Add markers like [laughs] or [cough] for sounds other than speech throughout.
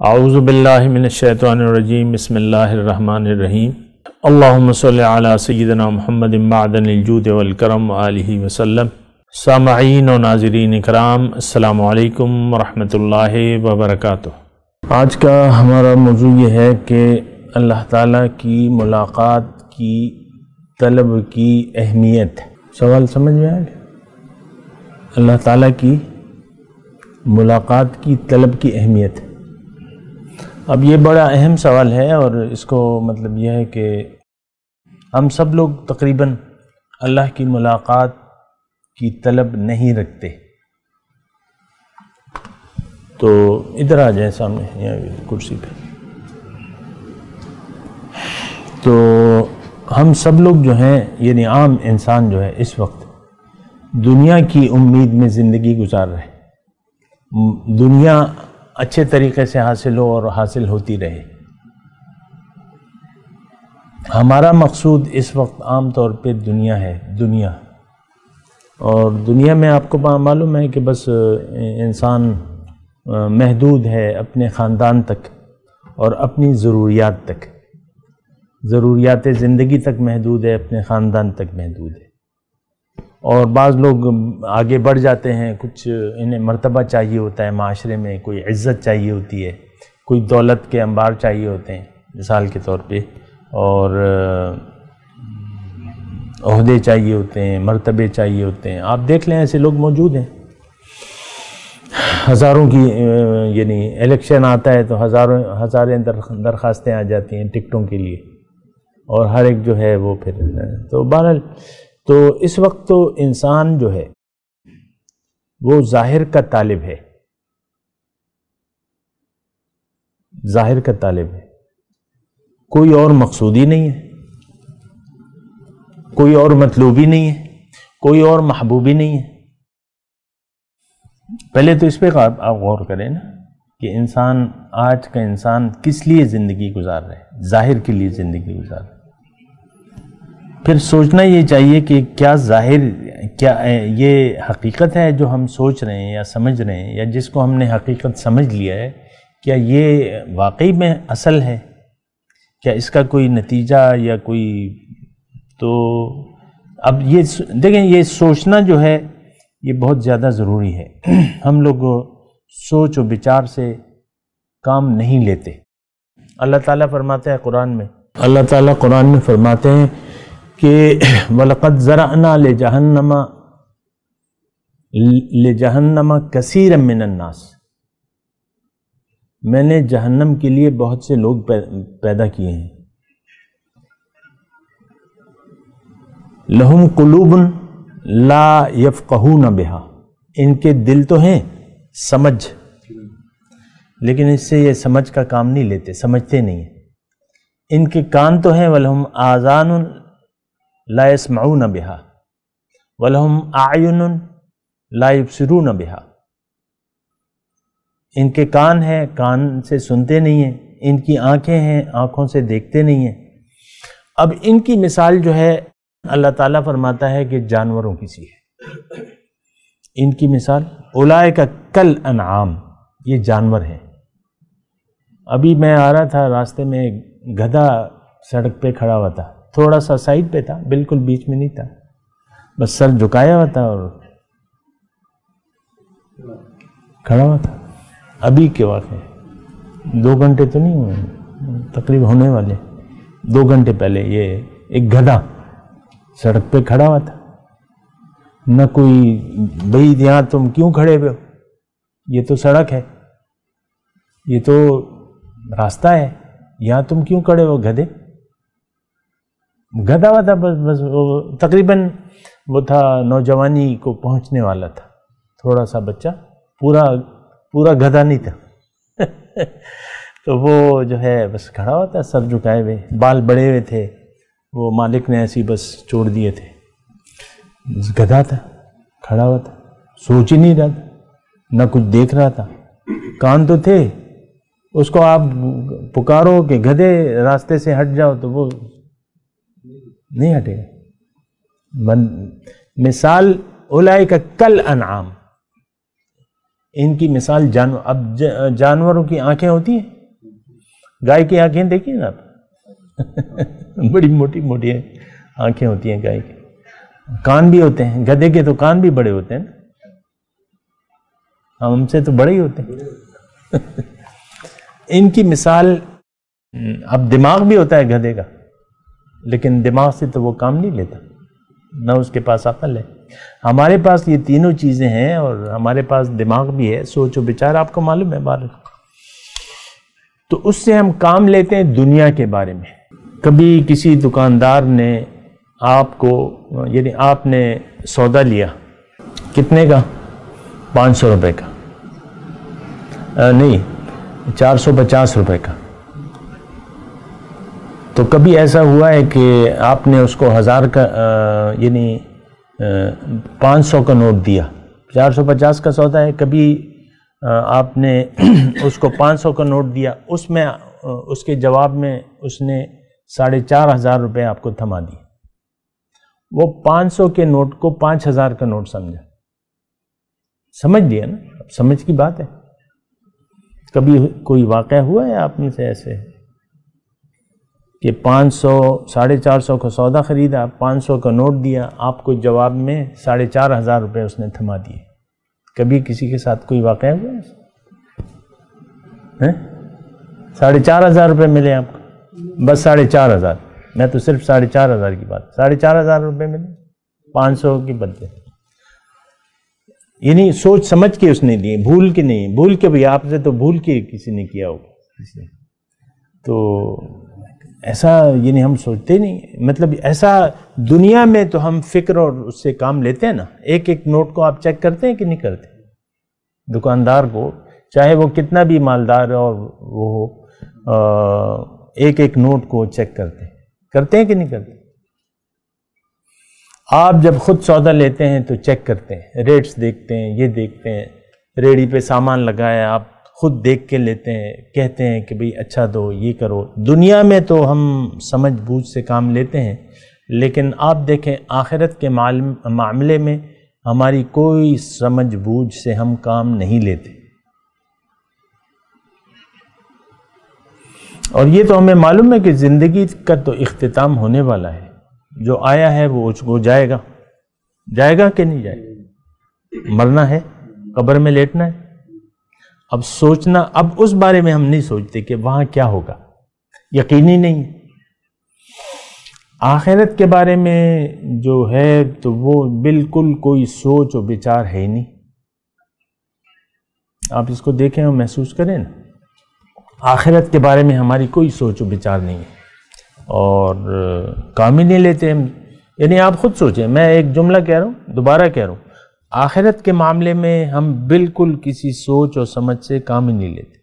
आउज़बिल्लिमिनशैतरजीम बसमीम अल्लाम सैदना महमद मादनजूद वलकरम आलि वसलम सामीन व नाजरीन कराम अल्लाम वरहमतुल्लाहि वबरकatuh आज का हमारा मौजू ये है कि अल्लाह ताला की मुलाकात की, तलब की अहमियत सवाल समझ में आ गया? अल्लाह ताला की मुलाकात की, तलब की अहमियत अब ये बड़ा अहम सवाल है और इसको मतलब यह है कि हम सब लोग तकरीबन अल्लाह की मुलाकात की तलब नहीं रखते। तो इधर आ जाए सामने, यहाँ कुर्सी पे। तो हम सब लोग जो हैं, यानी आम इंसान जो है, इस वक्त दुनिया की उम्मीद में ज़िंदगी गुजार रहे दुनिया अच्छे तरीके से हासिल हो और हासिल होती रहे। हमारा मकसूद इस वक्त आम तौर पे दुनिया है, दुनिया। और दुनिया में आपको मालूम है कि बस इंसान महदूद है अपने ख़ानदान तक और अपनी ज़रूरियात तक। ज़रूरियात ज़िंदगी तक महदूद है, अपने ख़ानदान तक महदूद है। और बाज़ लोग आगे बढ़ जाते हैं कुछ इन्हें मर्तबा चाहिए होता है माशरे में कोई इज़्ज़त चाहिए होती है कोई दौलत के अंबार चाहिए होते हैं मिसाल के तौर पे और अहदे चाहिए होते हैं मरतबे चाहिए होते हैं। आप देख लें ऐसे लोग मौजूद हैं। हज़ारों की यानी इलेक्शन आता है तो हज़ारों हज़ारें दर, दरख्वास्तें आ जाती हैं टिकटों के लिए और हर एक जो है वो फिर तो बहरहाल तो इस वक्त तो इंसान जो है, वो ज़ाहिर का तालिब है। ज़ाहिर का तालिब है। कोई और मकसूदी नहीं है। कोई और मतलूबी नहीं है। कोई और महबूबी नहीं है। पहले तो इस पर आप गौर करें ना कि इंसान, आज का इंसान किस लिए ज़िंदगी गुजार रहा है? ज़ाहिर के लिए ज़िंदगी गुजार रहा है। फिर सोचना ये चाहिए कि क्या ज़ाहिर, क्या ये हकीकत है जो हम सोच रहे हैं या समझ रहे हैं या जिसको हमने हकीकत समझ लिया है, क्या ये वाकई में असल है? क्या इसका कोई नतीजा या कोई तो अब ये देखें, ये सोचना जो है, ये बहुत ज़्यादा ज़रूरी है। [clears throat] हम लोग सोच और विचार से काम नहीं लेते। अल्लाह ताला फरमाते हैं कुरान में। अल्लाह ताला कुरान में फरमाते हैं कि वलक़त ज़राना ले जहन्नमा ले जहन्नमा कसीर मिनन्नास मैंने जहन्नम के लिए बहुत से लोग पैदा किए हैं। लहुम कुलूबन ला यफ़क़हू न बेहा। इनके दिल तो हैं, समझ। लेकिन इससे ये समझ का काम नहीं लेते, समझते नहीं इनके कान तो हैं, वलहम आज़ान लासमऊ न बिहा वलहम आयुन लाइबसरू न बिहा इनके कान हैं, कान से सुनते नहीं हैं, इनकी आँखें हैं, आँखों से देखते नहीं हैं। अब इनकी मिसाल जो है, अल्लाह ताला फरमाता है कि जानवरों की सी है। इनकी मिसाल उलाए का कल अनाम ये जानवर हैं। अभी मैं आ रहा था रास्ते में गधा सड़क पे खड़ा हुआ था। थोड़ा सा साइड पे था, बिल्कुल बीच में नहीं था। बस सर झुकाया हुआ था और खड़ा हुआ था। अभी के वाक़ दो घंटे तो नहीं हुए, तकरीब होने वाले। दो घंटे पहले ये एक गधा सड़क पे खड़ा हुआ था। न कोई, भाई यहाँ तुम क्यों खड़े हुए हो? ये तो सड़क है। ये तो रास्ता है। यहाँ तुम क्यों खड़े हो गधे? गधा था बस बस, वो तकरीबन वो था, नौजवानी को पहुँचने वाला था। थोड़ा सा बच्चा, पूरा पूरा गधा नहीं था। [laughs] तो वो जो है, बस खड़ा हुआ था, सर झुकाए हुए, बाल बड़े हुए थे। वो मालिक ने ऐसी बस छोड़ दिए थे। गधा था, खड़ा हुआ था, सोच ही नहीं रहा था, न कुछ देख रहा था। कान तो थे, उसको आप पुकारो कि गधे रास्ते से हट जाओ तो वो नहीं हटेगा मिसाल उलाई का कल अनाम इनकी मिसाल जानवर अब जानवरों की आँखें होती हैं। गाय की आँखें देखिए ना आप? [laughs] बड़ी मोटी मोटी आँखें होती हैं गाय की। कान भी होते हैं। गधे के तो कान भी बड़े होते हैं ना। हमसे तो बड़े ही होते हैं। [laughs] इनकी मिसाल, अब दिमाग भी होता है गधे का। लेकिन दिमाग से तो वो काम नहीं लेता। ना उसके पास अकल है। हमारे पास ये तीनों चीज़ें हैं और हमारे पास दिमाग भी है सोचो विचार आपको मालूम है बारे तो उससे हम काम लेते हैं दुनिया के बारे में। कभी किसी दुकानदार ने आपको यानी आपने सौदा लिया कितने का? पाँच सौ रुपये का। आ, नहीं चार सौ पचास रुपये का। तो कभी ऐसा हुआ है कि आपने उसको हज़ार का यानी पाँच सौ का नोट दिया? चार सौ पचास का सौदा है, कभी आपने [clears throat] उसको पाँच सौ का नोट दिया, उसमें उसके जवाब में उसने साढ़े चार हज़ार रुपये आपको थमा दिए? वो पाँच सौ के नोट को पाँच हज़ार का नोट समझा। समझ लिया ना? समझ की बात है। कभी कोई वाक़ हुआ है आप में से ऐसे? कि पाँच सौ, साढ़े चार सौ का सौदा ख़रीदा, पाँच सौ का नोट दिया, आपको जवाब में साढ़े चार हज़ार रुपये उसने थमा दिए। कभी किसी के साथ कोई वाक़ हुआ है? साढ़े चार हज़ार रुपये मिले आपको? बस साढ़े चार हज़ार। मैं तो सिर्फ़ साढ़े चार हज़ार की बात साढ़े चार हज़ार रुपये मिले। पाँच सौ के बदले। यानी सोच समझ के उसने दिए, भूल के नहीं। भूल के भाई आपसे तो भूल के किसी ने किया होगा। किसी तो ऐसा ये नहीं हम सोचते नहीं मतलब ऐसा दुनिया में तो हम फ़िक्र और उससे काम लेते हैं ना। एक एक नोट को आप चेक करते हैं कि नहीं करते? दुकानदार को, चाहे वो कितना भी मालदार और वो हो एक एक नोट को चेक करते हैं। करते हैं कि नहीं करते? आप जब खुद सौदा लेते हैं तो चेक करते हैं। रेट्स देखते हैं, ये देखते हैं। रेडी पे सामान लगाया, आप खुद देख के लेते हैं, कहते हैं कि भाई अच्छा दो, ये करो। दुनिया में तो हम समझ बूझ से काम लेते हैं, लेकिन आप देखें आखिरत के मामले में हमारी कोई समझ बूझ से हम काम नहीं लेते। और ये तो हमें मालूम है कि ज़िंदगी का तो अख्ताम होने वाला है। जो आया है वो उसको जाएगा। जाएगा कि नहीं जाएगा? मरना है, कब्र में लेटना है। अब सोचना, अब उस बारे में हम नहीं सोचते कि वहाँ क्या होगा। यकीनी नहीं आखिरत के बारे में जो है तो वो बिल्कुल कोई सोच और विचार है ही नहीं। आप इसको देखें और महसूस करें ना। आखिरत के बारे में हमारी कोई सोच और विचार नहीं है। और काम ही नहीं लेते हम। यानी आप खुद सोचें। मैं एक जुमला कह रहा हूँ, दोबारा कह रहा हूँ। आखिरत के मामले में हम बिल्कुल किसी सोच और समझ से काम ही नहीं लेते।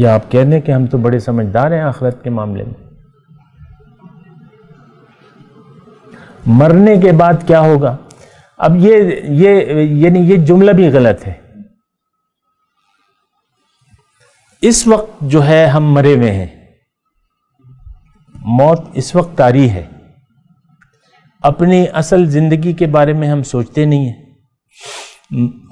या आप कह दें कि हम तो बड़े समझदार हैं आखिरत के मामले में। मरने के बाद क्या होगा? अब ये ये, यानी ये जुमला भी गलत है। इस वक्त जो है हम मरे हुए हैं। मौत इस वक्त तारी है। अपनी असल ज़िंदगी के बारे में हम सोचते नहीं हैं।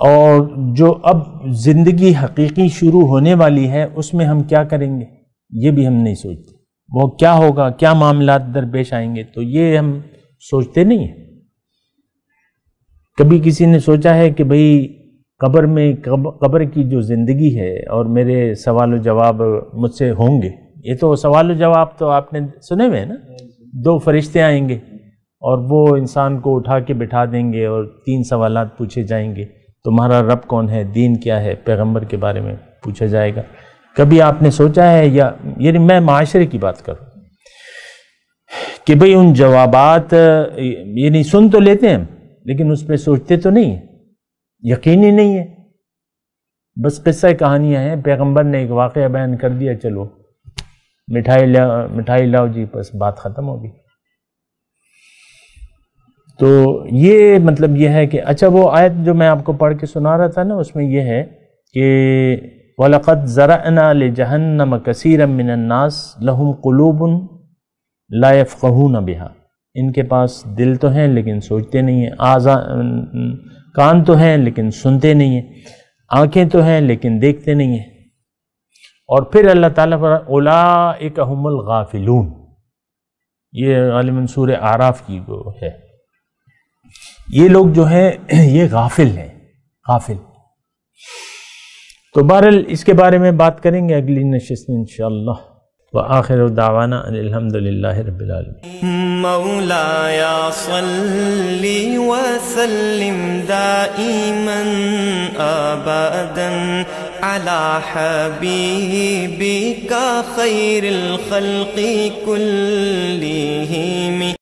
और जो अब ज़िंदगी हकीकी शुरू होने वाली है उसमें हम क्या करेंगे? ये भी हम नहीं सोचते। वो क्या होगा क्या मामला दरपेश आएँगे तो ये हम सोचते नहीं हैं। कभी किसी ने सोचा है कि भाई कब्र में कब्र की जो ज़िंदगी है और मेरे सवाल जवाब मुझसे होंगे। ये तो सवाल जवाब तो आपने सुने हुए हैं ना? दो फरिश्ते आएँगे। और वो इंसान को उठा के बिठा देंगे और तीन सवाल पूछे जाएँगे। तुम्हारा रब कौन है? दीन क्या है? पैगंबर के बारे में पूछा जाएगा। कभी आपने सोचा है या, यानी मैं माशरे की बात करूँ कि भाई उन जवाबात, यानी सुन तो लेते हैं, लेकिन उस पर सोचते तो नहीं यकीन ही नहीं है। बस किस्सा कहानियाँ हैं। पैगंबर ने एक वाक़ बयान कर दिया, चलो, मिठाई ला, मिठाई लाओ जी, बस बात ख़त्म होगी तो ये मतलब ये है कि अच्छा वो आयत जो मैं आपको पढ़ के सुना रहा था ना, उसमें यह है कि वलक़त ज़रा ल जहन्नम कसीर मिनन्नास लहुम क़लूबन लाफ़ून बिहा। इनके पास दिल तो हैं, लेकिन सोचते नहीं हैं। आजा, कान तो हैं, लेकिन सुनते नहीं हैं। आँखें तो हैं, लेकिन देखते नहीं हैं। और फिर अल्लाह ताला पर उला एक हमल गाफिलून। ये गालिबन सूर आराफ की है। ये लोग जो है, [clears throat] ये गाफिल हैं, गाफिल। तो बहरल इसके बारे में बात करेंगे अगली नशस्त में इंशाल्लाह व आखिर दावाना अलहमदिल्ला मौलाया सल्ली वसल्लिम दाईमन अबदन अला हबीबिका खैरिल खल्qi कुल्लिहिम।